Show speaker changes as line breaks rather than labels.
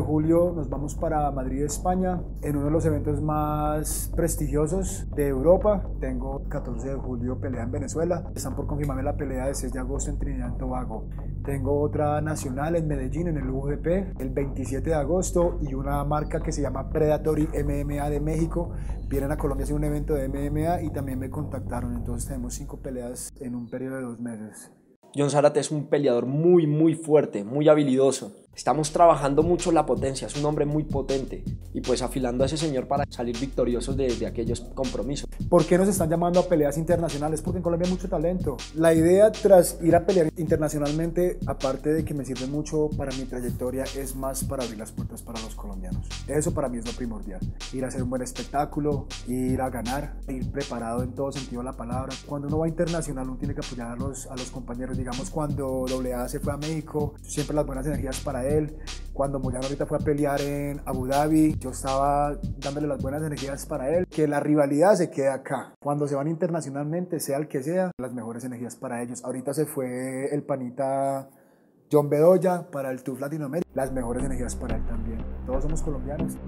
julio nos vamos para Madrid, España, en uno de los eventos más prestigiosos de Europa. Tengo 14 de julio pelea en Venezuela. Están por confirmarme la pelea de 6 de agosto en Trinidad y Tobago. Tengo otra nacional en Medellín, en el UGP, el 27 de agosto, y una marca que se llama Predatory MMA de México. Vienen a Colombia a hacer un evento de MMA y también me contactaron. Entonces tenemos cinco peleas en un periodo de dos meses.
John Zárate es un peleador muy, muy fuerte, muy habilidoso. Estamos trabajando mucho la potencia, es un hombre muy potente y pues afilando a ese señor para salir victoriosos de, aquellos compromisos.
¿Por qué nos están llamando a peleas internacionales? Porque en Colombia hay mucho talento. La idea tras ir a pelear internacionalmente, aparte de que me sirve mucho para mi trayectoria, es más para abrir las puertas para los colombianos. Eso para mí es lo primordial. Ir a hacer un buen espectáculo, ir a ganar, ir preparado en todo sentido de la palabra. Cuando uno va internacional, uno tiene que apoyar a los, compañeros. Digamos, cuando AA se fue a México, siempre las buenas energías para él. Cuando Moyano ahorita fue a pelear en Abu Dhabi, yo estaba dándole las buenas energías para él. Que la rivalidad se quede acá. Cuando se van internacionalmente, sea el que sea, las mejores energías para ellos. Ahorita se fue el panita John Bedoya para el TUF Latinoamérica. Las mejores energías para él también. Todos somos colombianos.